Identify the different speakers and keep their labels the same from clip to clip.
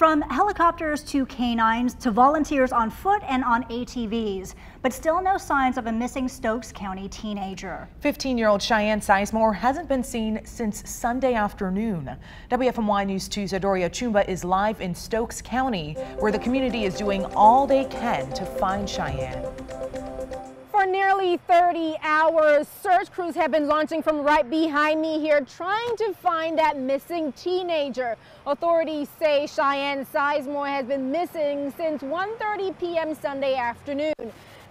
Speaker 1: From helicopters to canines to volunteers on foot and on ATVs, but still no signs of a missing Stokes County teenager.
Speaker 2: 15-year-old Cheyenne Sizemore hasn't been seen since Sunday afternoon. WFMY News 2's Adoria Chumba is live in Stokes County, where the community is doing all they can to find Cheyenne.
Speaker 3: For nearly 30 hours, search crews have been launching from right behind me here, trying to find that missing teenager. Authorities say Cheyenne Sizemore has been missing since 1.30 p.m. Sunday afternoon.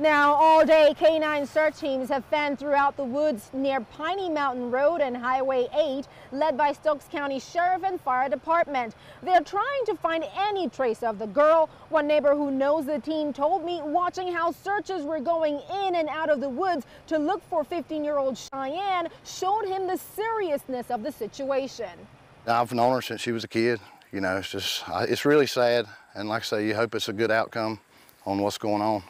Speaker 3: Now, all day, canine search teams have fanned throughout the woods near Piney Mountain Road and Highway 8, led by Stokes County Sheriff and Fire Department. They're trying to find any trace of the girl. One neighbor who knows the teen told me watching how searches were going in and out of the woods to look for 15-year-old Cheyenne showed him the seriousness of the situation.
Speaker 4: I've known her since she was a kid. You know, it's just, it's really sad. And like I say, you hope it's a good outcome on what's going on.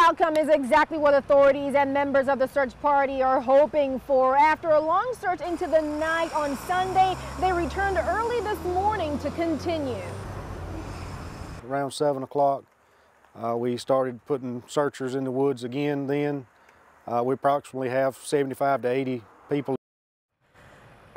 Speaker 3: Outcome is exactly what authorities and members of the search party are hoping for. After a long search into the night on Sunday, they returned early this morning to continue.
Speaker 5: Around 7 o'clock, uh, we started putting searchers in the woods again then. Uh, we approximately have 75 to 80 people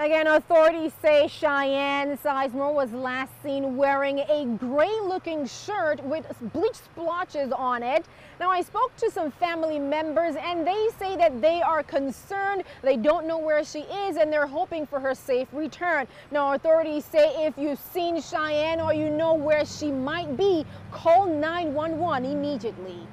Speaker 3: Again, authorities say Cheyenne Sizemore was last seen wearing a gray-looking shirt with bleach splotches on it. Now, I spoke to some family members, and they say that they are concerned. They don't know where she is, and they're hoping for her safe return. Now, authorities say if you've seen Cheyenne or you know where she might be, call 911 immediately.